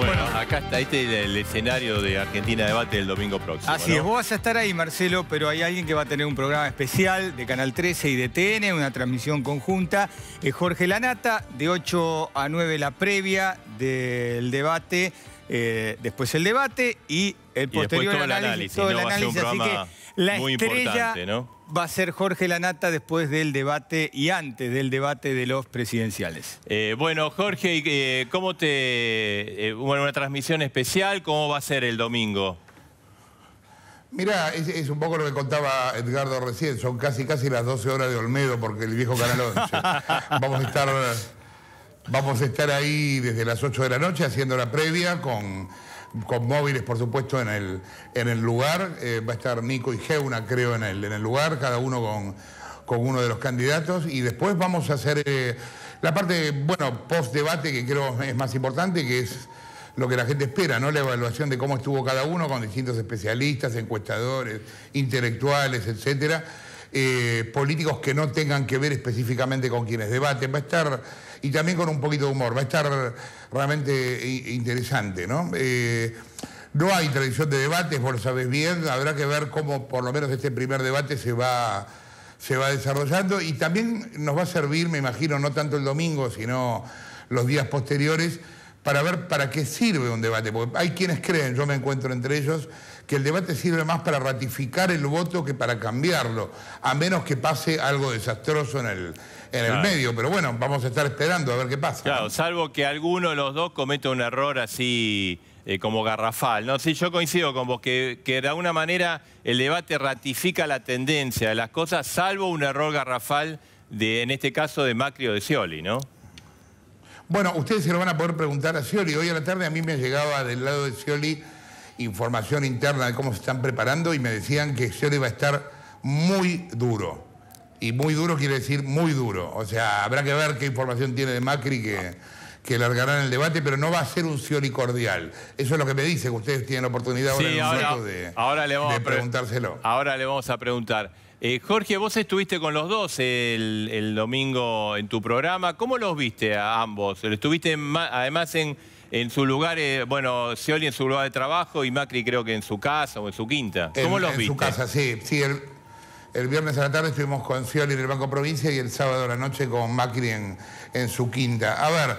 Bueno, acá está este es el escenario de Argentina Debate del domingo próximo. Así ¿no? es, vos vas a estar ahí, Marcelo, pero hay alguien que va a tener un programa especial de Canal 13 y de TN, una transmisión conjunta. Es Jorge Lanata, de 8 a 9 la previa del debate, eh, después el debate y el después posterior el análisis, todo el ¿no? Va a ser un análisis. Así que la muy estrella importante, ¿no? Va a ser Jorge Lanata después del debate y antes del debate de los presidenciales. Eh, bueno, Jorge, eh, ¿cómo te... eh, bueno, una transmisión especial, ¿cómo va a ser el domingo? Mirá, es, es un poco lo que contaba Edgardo recién, son casi casi las 12 horas de Olmedo porque el viejo Canal 11. vamos, a estar, vamos a estar ahí desde las 8 de la noche haciendo la previa con, con móviles, por supuesto, en el, en el lugar. Eh, va a estar Nico y Geuna, creo, en el, en el lugar, cada uno con, con uno de los candidatos. Y después vamos a hacer eh, la parte, bueno, post-debate, que creo es más importante, que es lo que la gente espera, ¿no? La evaluación de cómo estuvo cada uno con distintos especialistas, encuestadores, intelectuales, etcétera. Eh, políticos que no tengan que ver específicamente con quienes debaten. Va a estar, y también con un poquito de humor, va a estar realmente interesante, ¿no? Eh, no hay tradición de debates, vos lo sabés bien, habrá que ver cómo por lo menos este primer debate se va, se va desarrollando y también nos va a servir, me imagino, no tanto el domingo, sino los días posteriores, para ver para qué sirve un debate. Porque hay quienes creen, yo me encuentro entre ellos, que el debate sirve más para ratificar el voto que para cambiarlo, a menos que pase algo desastroso en el, en el medio. Pero bueno, vamos a estar esperando a ver qué pasa. Claro, salvo que alguno de los dos cometa un error así eh, como garrafal. No, sí, yo coincido con vos, que, que de alguna manera el debate ratifica la tendencia de las cosas, salvo un error garrafal, de, en este caso de Macri o de Scioli, ¿no? Bueno, ustedes se lo van a poder preguntar a Scioli. Hoy a la tarde a mí me llegaba del lado de Scioli información interna de cómo se están preparando y me decían que Scioli va a estar muy duro. Y muy duro quiere decir muy duro. O sea, habrá que ver qué información tiene de Macri que, que largarán el debate, pero no va a ser un Scioli cordial. Eso es lo que me dice, que ustedes tienen la oportunidad ahora Sí, en un ahora- rato de, ahora le vamos de preguntárselo. Ahora le vamos a preguntar. Eh, Jorge, vos estuviste con los dos el, el domingo en tu programa. ¿Cómo los viste a ambos? Estuviste en además en, en su lugar, eh, bueno, Scioli en su lugar de trabajo y Macri creo que en su casa o en su quinta. ¿Cómo en, los en viste? su casa, sí. sí el, el viernes a la tarde estuvimos con Scioli en el Banco Provincia y el sábado a la noche con Macri en, en su quinta. A ver,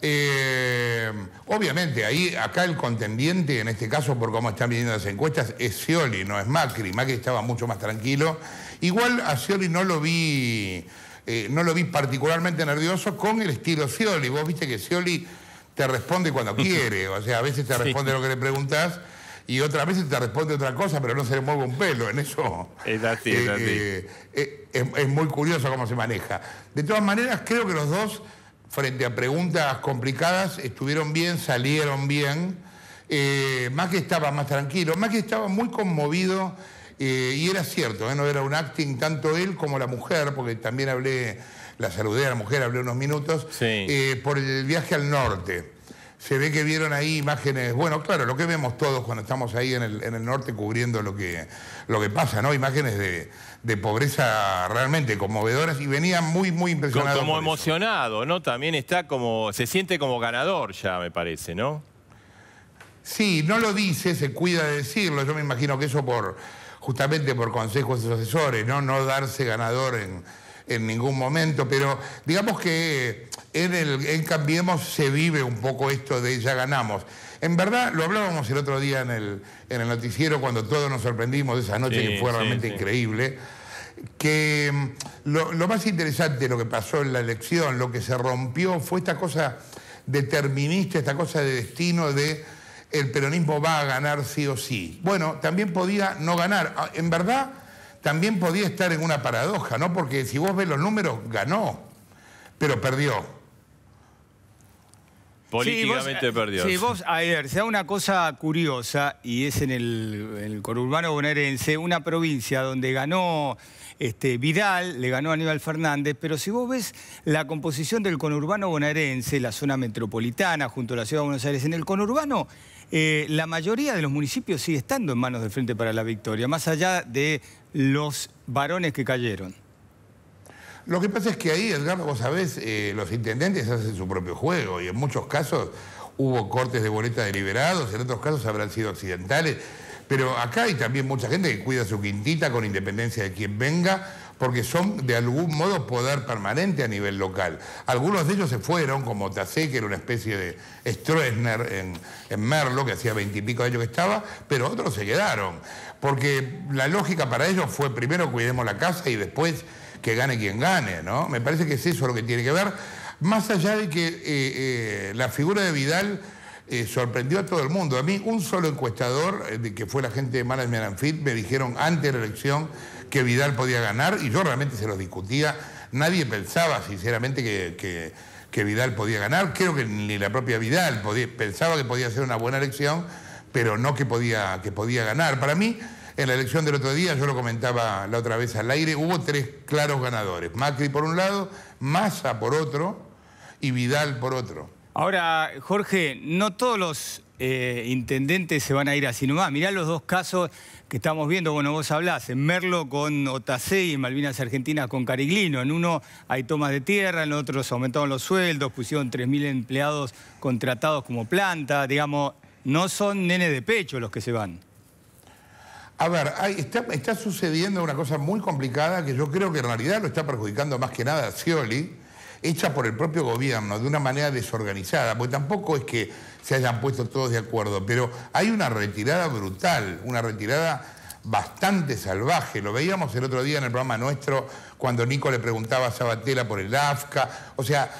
eh, obviamente ahí, acá el contendiente, en este caso por cómo están viniendo las encuestas, es Scioli, no es Macri. Macri estaba mucho más tranquilo. Igual a Scioli no lo vi, eh, no lo vi particularmente nervioso con el estilo Scioli. Vos viste que Scioli te responde cuando quiere, o sea, a veces te Sí. responde lo que le preguntás y otras veces te responde otra cosa, pero no se le mueve un pelo en eso. Es así, es así. eh, es, es muy curioso cómo se maneja. De todas maneras, creo que los dos, frente a preguntas complicadas, estuvieron bien, salieron bien. Eh, Macri estaba más tranquilo, Macri estaba muy conmovido eh, y era cierto, ¿eh? no era un acting tanto él como la mujer, porque también hablé, la saludé a la mujer, hablé unos minutos, Sí. por el viaje al norte. Se ve que vieron ahí imágenes, bueno, claro, lo que vemos todos cuando estamos ahí en el, en el norte cubriendo lo que, lo que pasa, ¿no? Imágenes de, de pobreza realmente conmovedoras y venían muy, muy impresionados. como eso. emocionado, ¿no? También está como, se siente como ganador ya, me parece, ¿no? Sí, no lo dice, se cuida de decirlo. Yo me imagino que eso por justamente por consejos de sus asesores, ¿no? No darse ganador en, en ningún momento. Pero digamos que en el en Cambiemos se vive un poco esto de ya ganamos. En verdad, lo hablábamos el otro día en el, en el noticiero cuando todos nos sorprendimos de esa noche Sí, que fue realmente sí. increíble. Que mm, lo, lo más interesante de lo que pasó en la elección, lo que se rompió, fue esta cosa determinista, esta cosa de destino de el peronismo va a ganar sí o sí. Bueno, también podía no ganar. Ah, En verdad, también podía estar en una paradoja, ¿no? Porque si vos ves los números, ganó, pero perdió. Políticamente Sí, vos, perdió. Sí, vos, a ver, se da una cosa curiosa y es en el, en el conurbano bonaerense, una provincia donde ganó este, Vidal, le ganó a Aníbal Fernández, pero si vos ves la composición del conurbano bonaerense, la zona metropolitana junto a la ciudad de Buenos Aires, en el conurbano eh, la mayoría de los municipios sigue estando en manos del Frente para la Victoria, más allá de los varones que cayeron. Lo que pasa es que ahí, Edgardo, vos sabés, eh, los intendentes hacen su propio juego y en muchos casos hubo cortes de boleta deliberados, en otros casos habrán sido accidentales. Pero acá hay también mucha gente que cuida su quintita con independencia de quien venga, porque son de algún modo poder permanente a nivel local. Algunos de ellos se fueron, como Tacé, que era una especie de Stroessner en, Merlo, que hacía veintipico años que estaba, pero otros se quedaron. Porque la lógica para ellos fue primero cuidemos la casa y después que gane quien gane, ¿no? Me parece que es eso lo que tiene que ver, más allá de que eh, eh, la figura de Vidal eh, sorprendió a todo el mundo. A mí un solo encuestador, de que fue la gente de Management and me dijeron antes de la elección que Vidal podía ganar y yo realmente se lo discutía. Nadie pensaba sinceramente que, que, Vidal podía ganar. Creo que ni la propia Vidal pensaba que podía ser una buena elección, pero no que podía, que podía ganar. Para mí, en la elección del otro día, yo lo comentaba la otra vez al aire, hubo tres claros ganadores. Macri por un lado, Massa por otro y Vidal por otro. Ahora, Jorge, no todos los eh, intendentes se van a ir así nomás. Mirá los dos casos que estamos viendo, bueno, vos hablás, en Merlo con Otacé y en Malvinas Argentinas con Cariglino. En uno hay tomas de tierra, en otro se aumentaron los sueldos, pusieron 3.000 empleados contratados como planta, digamos, no son nenes de pecho los que se van. A ver, está, está, sucediendo una cosa muy complicada que yo creo que en realidad lo está perjudicando más que nada a Scioli, hecha por el propio gobierno, de una manera desorganizada, porque tampoco es que se hayan puesto todos de acuerdo, pero hay una retirada brutal, una retirada bastante salvaje. Lo veíamos el otro día en el programa nuestro cuando Nico le preguntaba a Sabatella por el AFCA. O sea,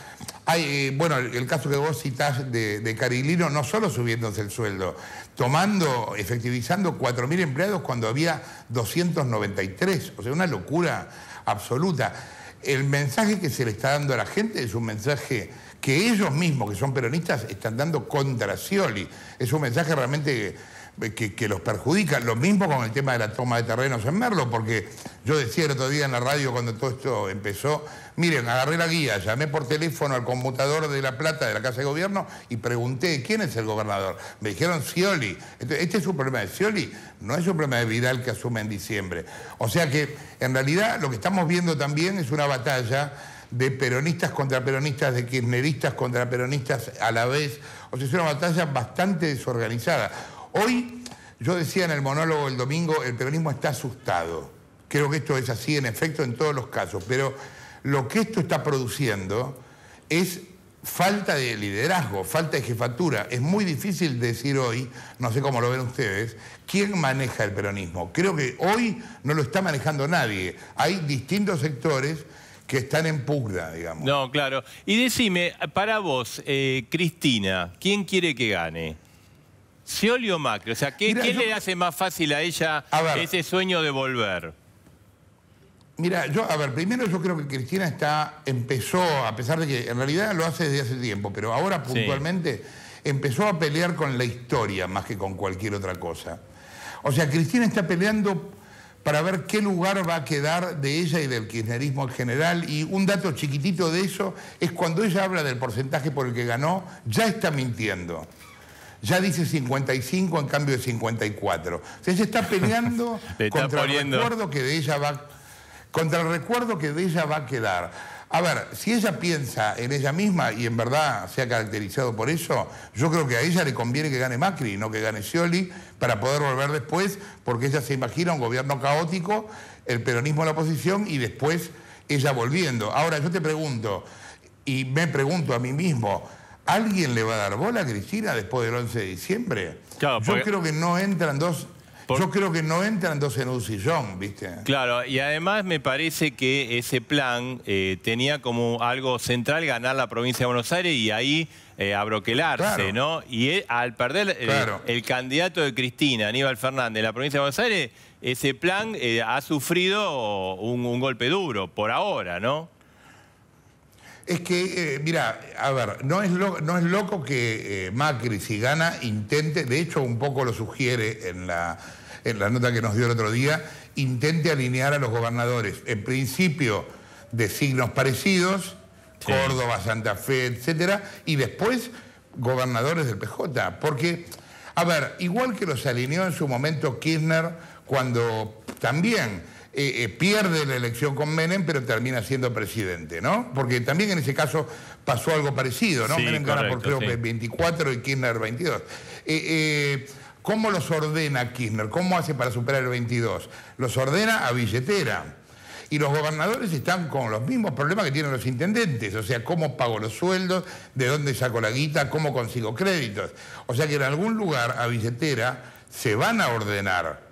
hay, eh, bueno, el, caso que vos citás de, de Cariglino, no solo subiéndose el sueldo, tomando, efectivizando 4.000 empleados cuando había 293. O sea, una locura absoluta el mensaje que se le está dando a la gente es un mensaje que ellos mismos, que son peronistas, están dando contra Scioli. Es un mensaje realmente que, los perjudica. Lo mismo con el tema de la toma de terrenos en Merlo, porque yo decía el otro día en la radio cuando todo esto empezó, miren, agarré la guía, llamé por teléfono al conmutador de La Plata de la Casa de Gobierno y pregunté, ¿quién es el gobernador? Me dijeron Scioli. este es un problema de Scioli, no es un problema de Vidal que asume en diciembre. O sea que, en realidad, lo que estamos viendo también es una batalla de peronistas contra peronistas, de kirchneristas contra peronistas a la vez. O sea, es una batalla bastante desorganizada. Hoy, yo decía en el monólogo el domingo, el peronismo está asustado. Creo que esto es así en efecto en todos los casos, pero lo que esto está produciendo es falta de liderazgo, falta de jefatura. Es muy difícil decir hoy, no sé cómo lo ven ustedes, quién maneja el peronismo. Creo que hoy no lo está manejando nadie. Hay distintos sectores que están en pugna, digamos. No, claro. Y decime, para vos, eh, Cristina, ¿quién quiere que gane? Scioli o Macri? O sea, ¿qué, le hace más fácil a ella ese sueño de volver? Mira, yo, a ver, primero yo creo que Cristina está, empezó, a pesar de que en realidad lo hace desde hace tiempo, pero ahora puntualmente empezó a pelear con la historia más que con cualquier otra cosa. O sea, Cristina está peleando para ver qué lugar va a quedar de ella y del kirchnerismo en general. Y un dato chiquitito de eso es cuando ella habla del porcentaje por el que ganó, ya está mintiendo ya dice 55 en cambio de 54. O sea, ella está peleando contra el recuerdo que de ella va contra el recuerdo que de ella va a quedar. A ver, si ella piensa en ella misma y en verdad se ha caracterizado por eso, yo creo que a ella le conviene que gane Macri, no que gane Scioli, para poder volver después, porque ella se imagina un gobierno caótico, el peronismo en la oposición y después ella volviendo. Ahora, yo te pregunto, y me pregunto a mí mismo, ¿Alguien le va a dar bola a Cristina después del 11 de diciembre? Yo creo que no entran dos... Yo creo que no entran dos en un sillón, ¿viste? Claro, y además me parece que ese plan eh, tenía como algo central ganar la provincia de Buenos Aires y ahí eh, abroquelarse, ¿no? Y al perder eh, el candidato de Cristina, Aníbal Fernández, en la provincia de Buenos Aires, ese plan ha sufrido un golpe duro, por ahora, ¿no? Es que, eh, mira, a ver, no es, no es loco que eh, Macri, si gana, intente, de hecho un poco lo sugiere en la, en la nota que nos dio el otro día, intente alinear a los gobernadores, en principio de signos parecidos, Córdoba, Santa Fe, etcétera, y después gobernadores del PJ. Porque, a ver, igual que los alineó en su momento Kirchner cuando también eh, eh, pierde la elección con Menem, pero termina siendo presidente, ¿no? Porque también en ese caso pasó algo parecido, ¿no? Menem gana por creo que 24 y Kirchner 22. Eh, ¿Cómo los ordena Kirchner? ¿Cómo hace para superar el 22? Los ordena a billetera. Y los gobernadores están con los mismos problemas que tienen los intendentes, o sea, cómo pago los sueldos, de dónde saco la guita, cómo consigo créditos. O sea que en algún lugar a billetera se van a ordenar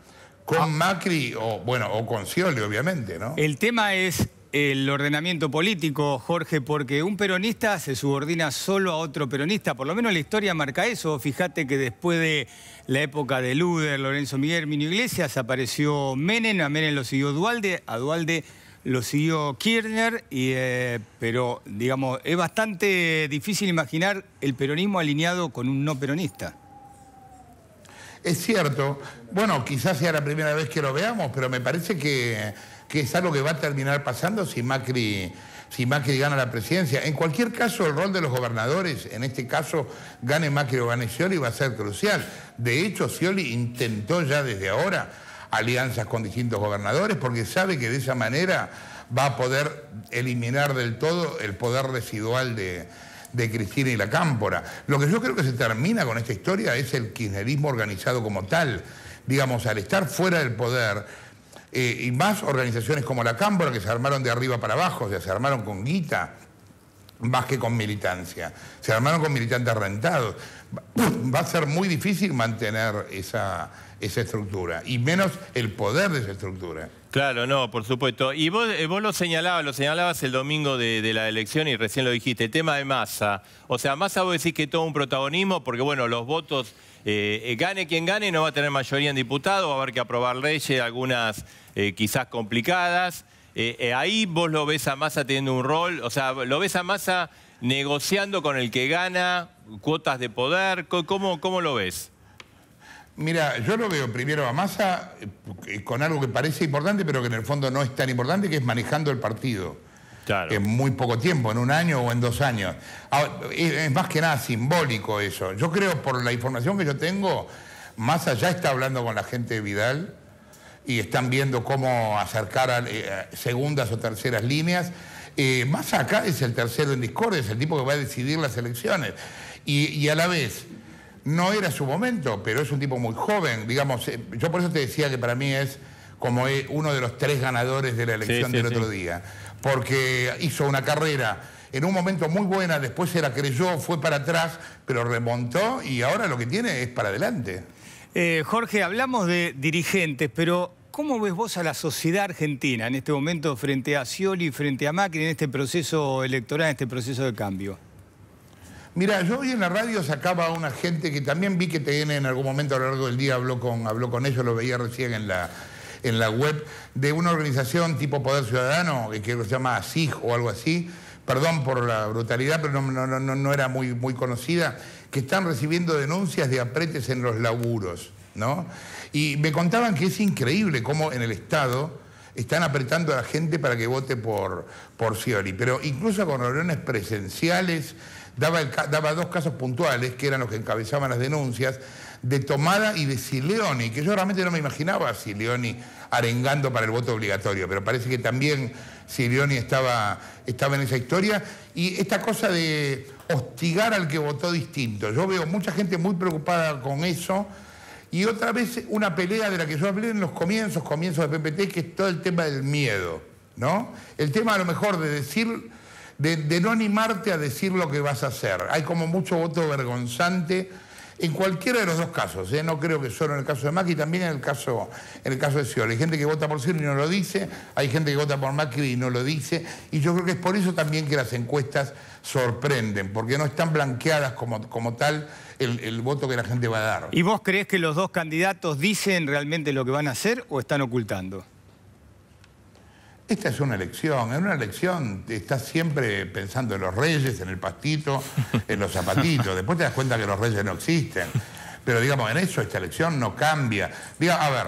con ah. Macri o bueno, o con Scioli, obviamente, ¿no? El tema es el ordenamiento político, Jorge, porque un peronista se subordina solo a otro peronista, por lo menos la historia marca eso. Fíjate que después de la época de Luder, Lorenzo Miguel, Mino Iglesias, apareció Menem, a Menem lo siguió Dualde, a Dualde lo siguió Kirchner, y, eh, pero digamos, es bastante difícil imaginar el peronismo alineado con un no peronista. Es cierto, bueno, quizás sea la primera vez que lo veamos, pero me parece que, es algo que va a terminar pasando si Macri, si Macri gana la presidencia. En cualquier caso, el rol de los gobernadores, en este caso, gane Macri o gane Scioli, va a ser crucial. De hecho, Scioli intentó ya desde ahora alianzas con distintos gobernadores porque sabe que de esa manera va a poder eliminar del todo el poder residual de, de Cristina y la Cámpora. Lo que yo creo que se termina con esta historia es el kirchnerismo organizado como tal. Digamos, al estar fuera del poder, eh, y más organizaciones como la Cámpora que se armaron de arriba para abajo, o sea, se armaron con guita, más que con militancia. Se armaron con militantes rentados. Va a ser muy difícil mantener esa, esa estructura, y menos el poder de esa estructura. Claro, no, por supuesto. Y vos, eh, vos lo señalabas, lo señalabas el domingo de, la elección y recién lo dijiste, el tema de masa. O sea, masa vos decís que todo un protagonismo, porque bueno, los votos, eh, eh, gane quien gane, no va a tener mayoría en diputados, va a haber que aprobar leyes, algunas quizás complicadas. ahí vos lo ves a masa teniendo un rol, o sea, lo ves a masa negociando con el que gana, cuotas de poder, ¿cómo, cómo lo ves? Mira, yo lo veo primero a Massa eh, con algo que parece importante, pero que en el fondo no es tan importante, que es manejando el partido. Claro. En muy poco tiempo, en un año o en dos años. Es más que nada simbólico eso. Yo creo, por la información que yo tengo, Massa ya está hablando con la gente de Vidal y están viendo cómo acercar a, eh, segundas o terceras líneas. Eh, Massa acá es el tercero en discordia, es el tipo que va a decidir las elecciones. y a la vez no era su momento, pero es un tipo muy joven. Digamos, eh, yo por eso te decía que para mí es como uno de los tres ganadores de la elección del otro día. Porque hizo una carrera en un momento muy buena, después se la creyó, fue para atrás, pero remontó y ahora lo que tiene es para adelante. Eh, Jorge, hablamos de dirigentes, pero ¿cómo ves vos a la sociedad argentina en este momento frente a Scioli, frente a Macri, en este proceso electoral, en este proceso de cambio? Mira, yo hoy en la radio sacaba a una gente que también vi que TN en algún momento a lo largo del día habló con, habló con ellos, lo veía recién en la, en la web, de una organización tipo Poder Ciudadano, que se llama SIG o algo así, perdón por la brutalidad, pero no, no, no, era muy, muy conocida, que están recibiendo denuncias de apretes en los laburos, ¿no? Y me contaban que es increíble cómo en el Estado están apretando a la gente para que vote por, por pero incluso con reuniones presenciales, daba, dos casos puntuales, que eran los que encabezaban las denuncias, de Tomada y de Sileoni, que yo realmente no me imaginaba a Sileoni arengando para el voto obligatorio, pero parece que también Sileoni estaba, estaba en esa historia. Y esta cosa de hostigar al que votó distinto, yo veo mucha gente muy preocupada con eso, y otra vez una pelea de la que yo hablé en los comienzos, comienzos de PPT, que es todo el tema del miedo, ¿no? El tema a lo mejor de decir de, no animarte a decir lo que vas a hacer. Hay como mucho voto vergonzante en cualquiera de los dos casos, ¿eh? no creo que solo en el caso de Macri, también en el caso, en el caso de Scioli. Hay gente que vota por Scioli y no lo dice, hay gente que vota por Macri y no lo dice, y yo creo que es por eso también que las encuestas sorprenden, porque no están blanqueadas como, como tal el, el voto que la gente va a dar. ¿Y vos crees que los dos candidatos dicen realmente lo que van a hacer o están ocultando? Esta es una elección. En una elección estás siempre pensando en los reyes, en el pastito, en los zapatitos. Después te das cuenta que los reyes no existen. Pero digamos, en eso esta elección no cambia. Diga, a ver,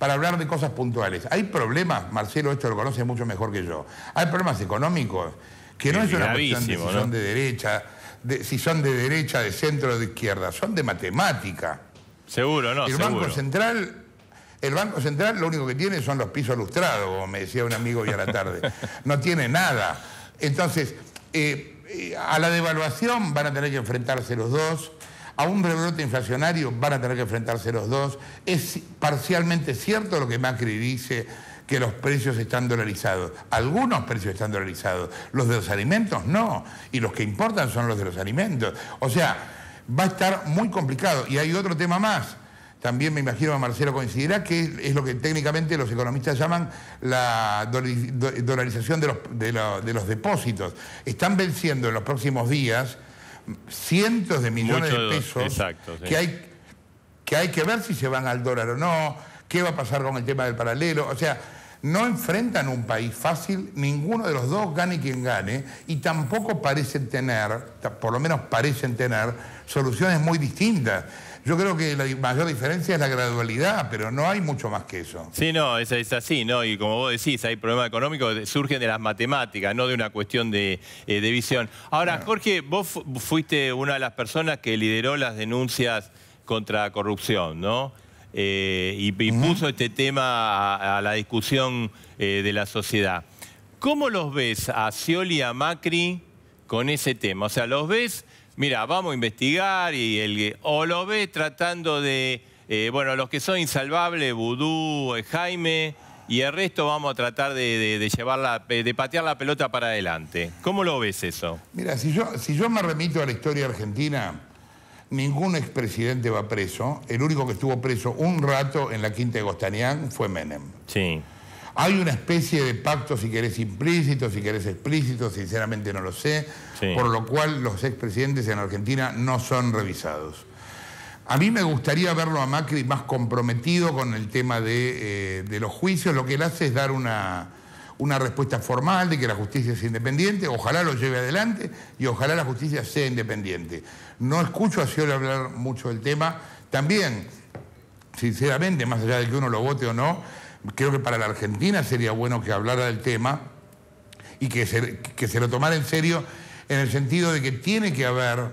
para hablar de cosas puntuales, hay problemas, Marcelo esto lo conoce mucho mejor que yo, hay problemas económicos que no es una cuestión de si son de derecha, de, si son de derecha, de centro o de izquierda, son de matemática. Seguro, ¿no? El Banco Central El Banco Central lo único que tiene son los pisos lustrados, como me decía un amigo hoy a la tarde. No tiene nada. Entonces, eh, eh, a la devaluación van a tener que enfrentarse los dos, a un rebrote inflacionario van a tener que enfrentarse los dos. Es parcialmente cierto lo que Macri dice que los precios están dolarizados. Algunos precios están dolarizados. Los de los alimentos no. Y los que importan son los de los alimentos. O sea, va a estar muy complicado. Y hay otro tema más también me imagino que Marcelo coincidirá, que es lo que técnicamente los economistas llaman la dolarización de los, de, los depósitos. Están venciendo en los próximos días cientos de millones de pesos que, hay, que hay que ver si se van al dólar o no, qué va a pasar con el tema del paralelo. O sea, no enfrentan un país fácil, ninguno de los dos gane quien gane, y tampoco parecen tener, por lo menos parecen tener, soluciones muy distintas. Yo creo que la mayor diferencia es la gradualidad, pero no hay mucho más que eso. Sí, no, es, es así, ¿no? Y como vos decís, hay problemas económicos que surgen de las matemáticas, no de una cuestión de, eh, visión. Ahora, Jorge, vos fuiste una de las personas que lideró las denuncias contra corrupción, ¿no? Eh, y, puso este tema a, la discusión eh, de la sociedad. ¿Cómo los ves a Scioli y a Macri con ese tema? O sea, ¿los ves mira, vamos a investigar y el, o lo ves tratando de, eh, bueno, los que son insalvables, Vudú, eh, Jaime, y el resto vamos a tratar de, llevar de patear la pelota para adelante. ¿Cómo lo ves eso? Mira, si yo, si yo me remito a la historia argentina, ningún expresidente va preso. El único que estuvo preso un rato en la quinta de Gostanián fue Menem. Sí. Hay una especie de pacto, si querés implícito, si querés explícito, sinceramente no lo sé, por lo cual los expresidentes en Argentina no son revisados. A mí me gustaría verlo a Macri más comprometido con el tema de, eh, los juicios. Lo que él hace es dar una, una respuesta formal de que la justicia es independiente, ojalá lo lleve adelante y ojalá la justicia sea independiente. No escucho a Scioli hablar mucho del tema. También, sinceramente, más allá de que uno lo vote o no, creo que para la Argentina sería bueno que hablara del tema y que se, lo tomara en serio en el sentido de que tiene que haber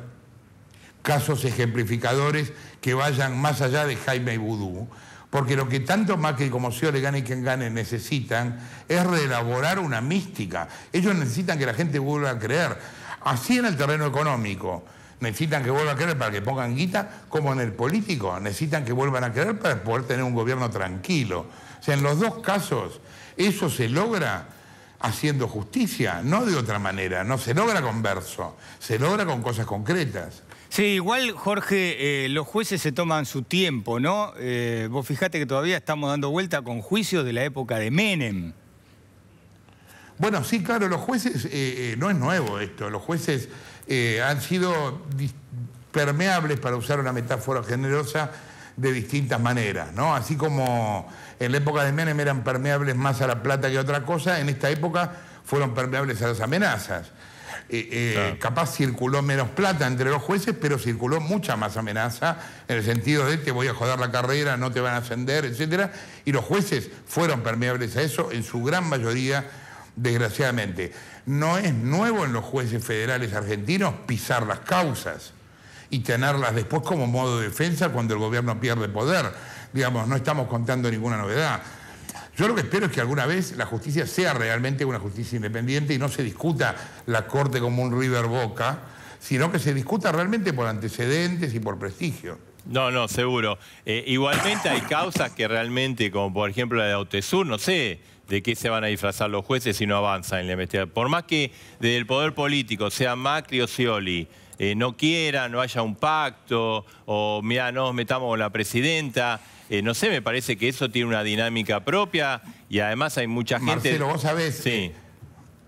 casos ejemplificadores que vayan más allá de Jaime y Vudú, porque lo que tanto Macri como le Gane quien gane necesitan es reelaborar una mística. Ellos necesitan que la gente vuelva a creer. Así en el terreno económico, necesitan que vuelvan a creer para que pongan guita, como en el político, necesitan que vuelvan a creer para poder tener un gobierno tranquilo. O sea, en los dos casos, eso se logra haciendo justicia, no de otra manera, no se logra con verso, se logra con cosas concretas. Sí, igual, Jorge, eh, los jueces se toman su tiempo, ¿no? Eh, vos fijate que todavía estamos dando vuelta con juicios de la época de Menem. Bueno, sí, claro, los jueces, eh, no es nuevo esto, los jueces han sido permeables, para usar una metáfora generosa, de distintas maneras, ¿no? Así como en la época de Menem eran permeables más a la plata que a otra cosa, en esta época fueron permeables a las amenazas. Eh, eh, capaz circuló menos plata entre los jueces, pero circuló mucha más amenaza en el sentido de te voy a joder la carrera, no te van a ascender, etc. Y los jueces fueron permeables a eso en su gran mayoría, desgraciadamente. No es nuevo en los jueces federales argentinos pisar las causas y tenerlas después como modo de defensa cuando el gobierno pierde poder. Digamos, no estamos contando ninguna novedad. Yo lo que espero es que alguna vez la justicia sea realmente una justicia independiente y no se discuta la Corte como un River Boca, sino que se discuta realmente por antecedentes y por prestigio. No, no, seguro. Eh, igualmente hay causas que realmente, como por ejemplo la de Autesur, no sé de qué se van a disfrazar los jueces si no avanzan en la investigación. Por más que desde el poder político sea Macri o Scioli, eh, no quiera, no haya un pacto, o mira, no nos metamos con la presidenta. Eh, no sé, me parece que eso tiene una dinámica propia y además hay mucha gente... Marcelo, vos sabés, sí.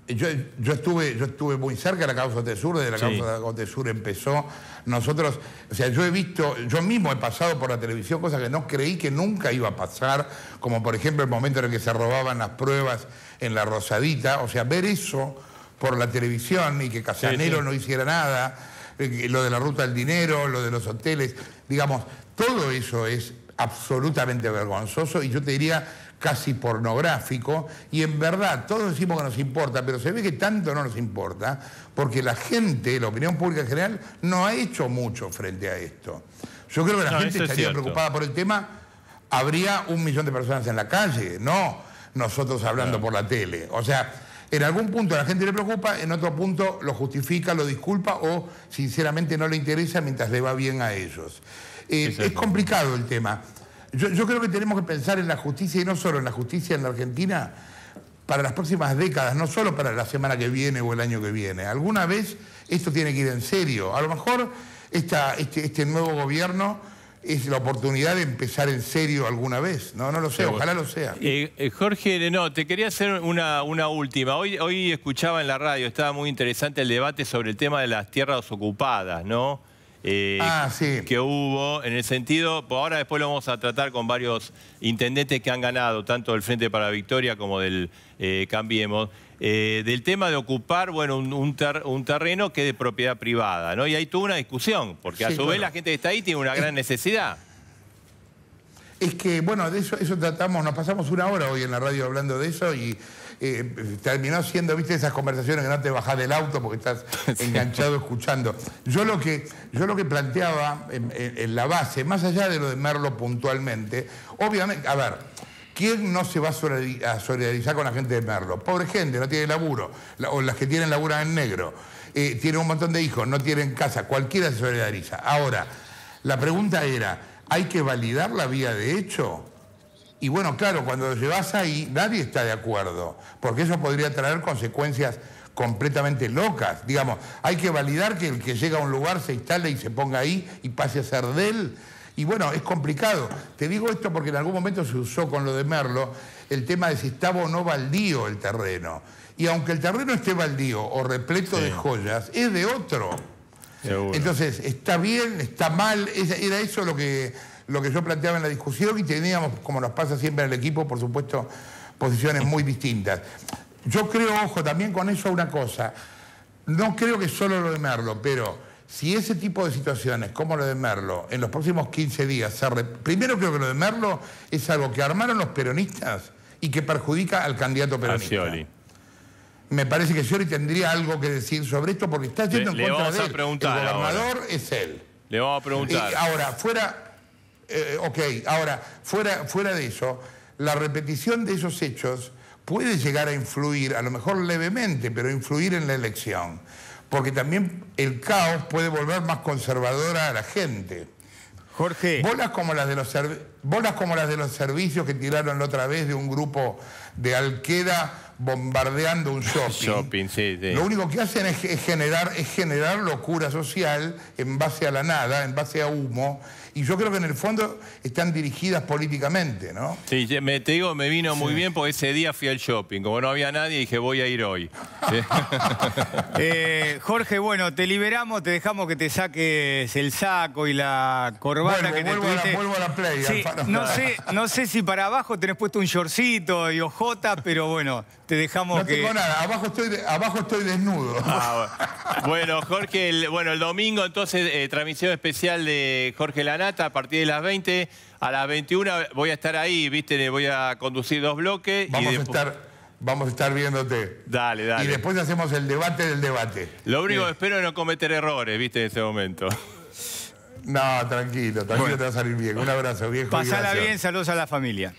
Eh, yo, estuve, yo estuve muy cerca de la causa Tesur, desde la causa Tesur empezó. Nosotros, o sea, yo he visto, yo mismo he pasado por la televisión cosas que no creí que nunca iba a pasar, como por ejemplo el momento en el que se robaban las pruebas en la Rosadita, o sea, ver eso por la televisión y que Casanero no hiciera nada, eh, lo de la ruta del dinero, lo de los hoteles, digamos, todo eso es absolutamente vergonzoso y yo te diría casi pornográfico y en verdad todos decimos que nos importa, pero se ve que tanto no nos importa porque la gente, la opinión pública en general, no ha hecho mucho frente a esto. Yo creo que la gente estaría preocupada por el tema habría un millón de personas en la calle, no nosotros hablando por la tele. O sea, en algún punto a la gente le preocupa, en otro punto lo justifica, lo disculpa o sinceramente no le interesa mientras le va bien a ellos. Eh, es complicado el tema. Yo, yo creo que tenemos que pensar en la justicia y no solo en la justicia en la Argentina para las próximas décadas, no solo para la semana que viene o el año que viene. Alguna vez esto tiene que ir en serio. A lo mejor esta, este, este nuevo gobierno es la oportunidad de empezar en serio alguna vez. No, no lo sé, ojalá lo sea. Eh, eh, Jorge, no, te quería hacer una, una última. Hoy, hoy escuchaba en la radio, estaba muy interesante el debate sobre el tema de las tierras ocupadas, ¿no? Eh, ah, sí. que hubo, en el sentido, pues ahora después lo vamos a tratar con varios intendentes que han ganado, tanto del Frente para la Victoria como del Cambiemos, del tema de ocupar bueno, un, terreno que es de propiedad privada, ¿no? Y ahí tuvo una discusión, porque a su vez la gente que está ahí tiene una gran necesidad. Es que, bueno, de eso, eso tratamos, nos pasamos una hora hoy en la radio hablando de eso y eh, terminó siendo, viste, esas conversaciones que no te bajás del auto porque estás enganchado escuchando. Yo lo que, yo lo que planteaba en, la base, más allá de lo de Merlo puntualmente, obviamente, a ver, ¿quién no se va a solidarizar con la gente de Merlo? Pobre gente, no tiene laburo, o las que tienen laburo en negro, eh, tienen un montón de hijos, no tienen casa, cualquiera se solidariza. Ahora, la pregunta era, ¿hay que validar la vía de hecho? Y bueno, claro, cuando lo llevas ahí, nadie está de acuerdo, porque eso podría traer consecuencias completamente locas. Digamos, hay que validar que el que llega a un lugar se instale y se ponga ahí y pase a ser de él. Y bueno, es complicado. Te digo esto porque en algún momento se usó con lo de Merlo el tema de si estaba o no baldío el terreno. Y aunque el terreno esté baldío o repleto de joyas, es de otro. Entonces, está bien, está mal, era eso lo que lo que yo planteaba en la discusión y teníamos, como nos pasa siempre en el equipo, por supuesto, posiciones muy distintas. Yo creo, ojo, también con eso una cosa, no creo que solo lo de Merlo, pero si ese tipo de situaciones, como lo de Merlo, en los próximos 15 días, se primero creo que lo de Merlo es algo que armaron los peronistas y que perjudica al candidato peronista. Me parece que Scioli tendría algo que decir sobre esto porque está yendo en contra de él. el gobernador es él. Le vamos a preguntar. ahora, fuera, eh, ok, ahora, fuera, fuera de eso, la repetición de esos hechos puede llegar a influir, a lo mejor levemente, pero influir en la elección. Porque también el caos puede volver más conservadora a la gente. Jorge. Bolas como las de los, bolas como las de los servicios que tiraron la otra vez de un grupo de Alqueda bombardeando un shopping. Lo único que hacen es, generar, es generar locura social en base a la nada, en base a humo, y yo creo que en el fondo están dirigidas políticamente, ¿no? Sí, me, te digo, me vino muy bien porque ese día fui al shopping. Como no había nadie, dije, voy a ir hoy. Eh, Jorge, bueno, te liberamos, te dejamos que te saques el saco y la corbata que te vuelvo A la, vuelvo a la play, no, sé, no sé si para abajo tenés puesto un shortcito y pero bueno, te dejamos no que... No tengo nada, abajo estoy, abajo estoy desnudo. Ah, bueno. Jorge, el, bueno, el domingo entonces, eh, transmisión especial de Jorge Lanata a partir de las 20. A las 21 voy a estar ahí, viste, voy a conducir dos bloques. Vamos a estar... Vamos a estar viéndote. Dale, dale. Y después hacemos el debate del debate. Lo único que espero es no cometer errores, viste, en ese momento. No, tranquilo, tranquilo, te va a salir bien. Un abrazo, viejo. Pasala bien, saludos a la familia.